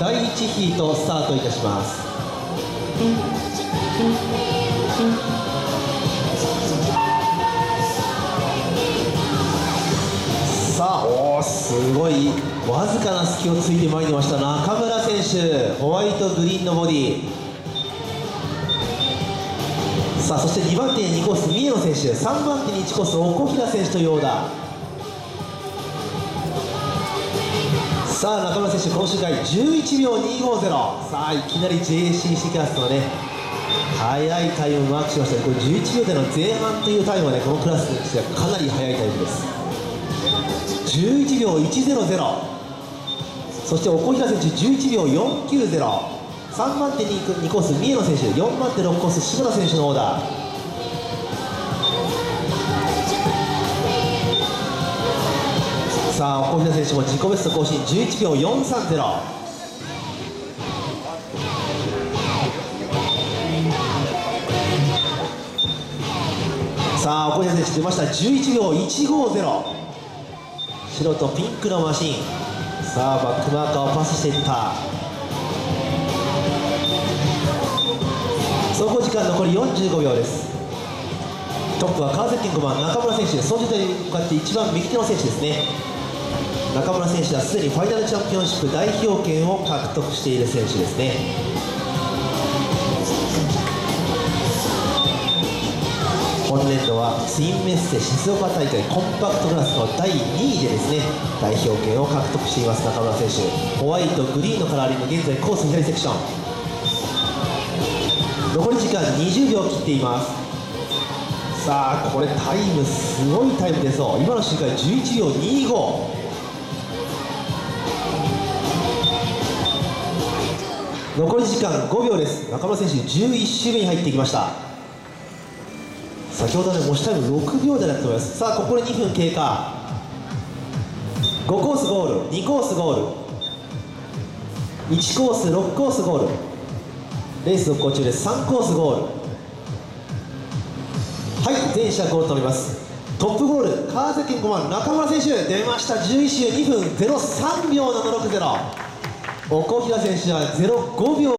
第1ヒートスタートいたします。さあおすごいわずかな隙をついてまいりました中村選手。ホワイトグリーンのボディ。さあそして2番手に2コース三重野選手。3番手に1コース岡平選手というオーダー。さあ中村選手今週回11秒250さあいきなり JCC クラスのね速いタイムをマークしましたね。これ11秒台の前半というタイムはねこのクラスとしてはかなり速いタイムです。11秒100そして岡平選手11秒490 3番手に行く2コース三重野選手4番手6コース志村選手のオーダー。さあ岡平選手も自己ベスト更新11秒430さあ岡平選手出ました。11秒150白とピンクのマシン。さあバックマーカーをパスしていった。走行時間残り45秒です。トップは川崎5番中村選手操縦台に向かって一番右手の選手ですね。中村選手はすでにファイナルチャンピオンシップ代表権を獲得している選手ですね。今年度はツインメッセ静岡大会コンパクトクラスの第2位でですね代表権を獲得しています中村選手。ホワイトグリーンのカラーリング現在コース左セクション。残り時間20秒切っています。さあこれタイムすごいタイム出そう。今の瞬間11秒25残り時間5秒です。中村選手11周目に入ってきました。先ほどね持ちタイム6秒台だったと思いますさあここで2分経過。5コースゴール2コースゴール。1コース6コースゴール。レース続行中です。3コースゴール。はい全車ゴールとなります。トップゴール川崎5番中村選手出ました。11周2分03秒760小平選手は05秒。